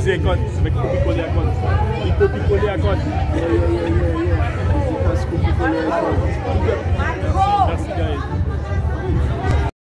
Easy akot, mek à kole akot. Pi kopi kole akot. Yeah, yeah, yeah, yeah, yeah.